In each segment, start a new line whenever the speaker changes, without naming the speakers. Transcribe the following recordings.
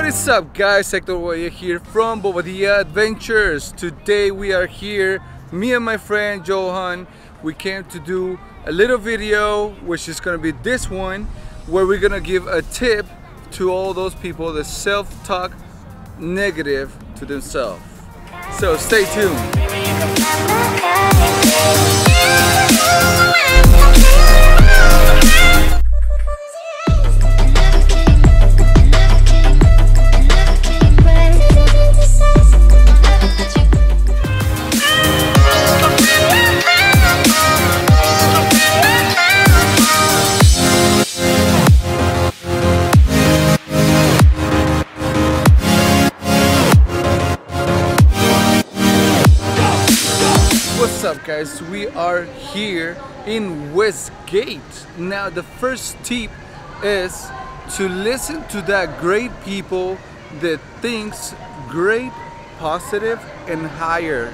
What is up guys, Hector Boya here from Bobadilla Adventures. Today we are here, me and my friend Johan, we came to do a little video, which is gonna be this one, where we're gonna give a tip to all those people that self-talk negative to themselves. So stay tuned. What's up guys? We are here in Westgate. Now the first tip is to listen to that great people that thinks great, positive and higher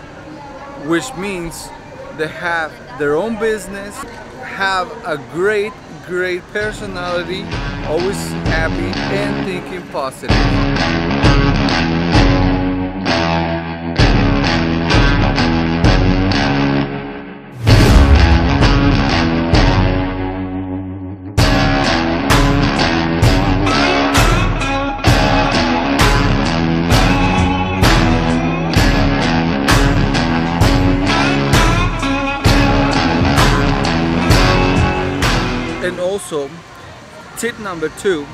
which means they have their own business, have a great, great personality, always happy and thinking positive. Also, tip number two,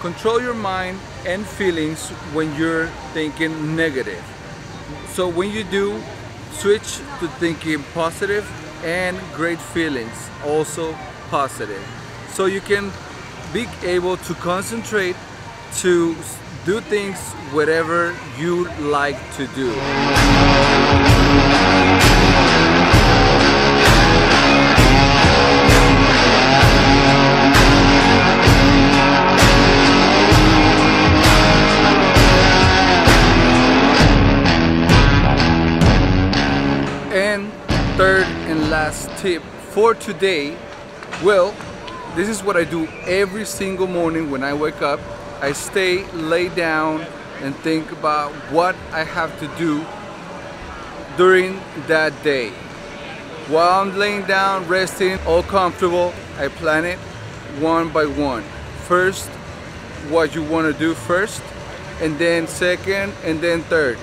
control your mind and feelings when you're thinking negative. So when you do, switch to thinking positive and great feelings, also positive. So you can be able to concentrate to do things whatever you like to do. Third and last tip for today, well, this is what I do every single morning when I wake up. I stay lay down and think about what I have to do during that day. While I'm laying down, resting, all comfortable, I plan it one by one. First, what you want to do first, and then second, and then third.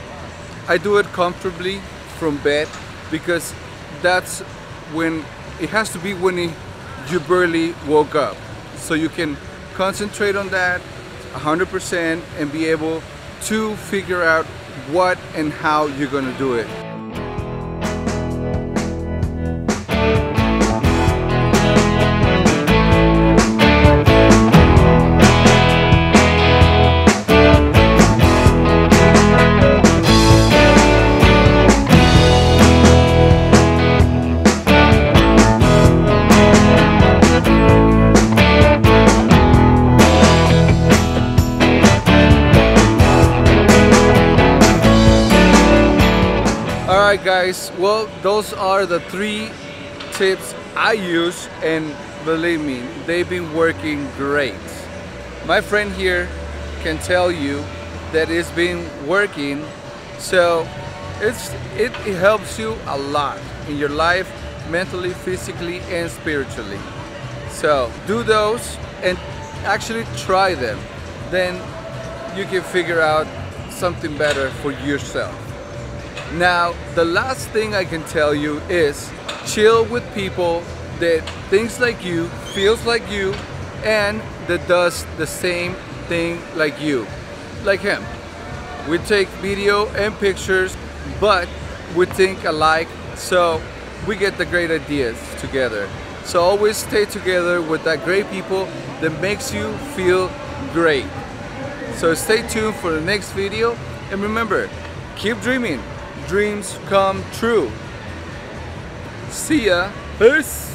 I do it comfortably from bed because that's when it has to be when you barely woke up. So you can concentrate on that 100% and be able to figure out what and how you're gonna do it. Alright guys, well those are the three tips I use and believe me, they've been working great. My friend here can tell you that it's been working so it's it, it helps you a lot in your life mentally, physically and spiritually. So do those and actually try them. Then you can figure out something better for yourself. Now, the last thing I can tell you is chill with people that thinks like you, feels like you, and that does the same thing like you, like him. We take video and pictures, but we think alike, so we get the great ideas together. So always stay together with that great people that makes you feel great. So stay tuned for the next video, and remember, keep dreaming dreams come true. See ya. Peace.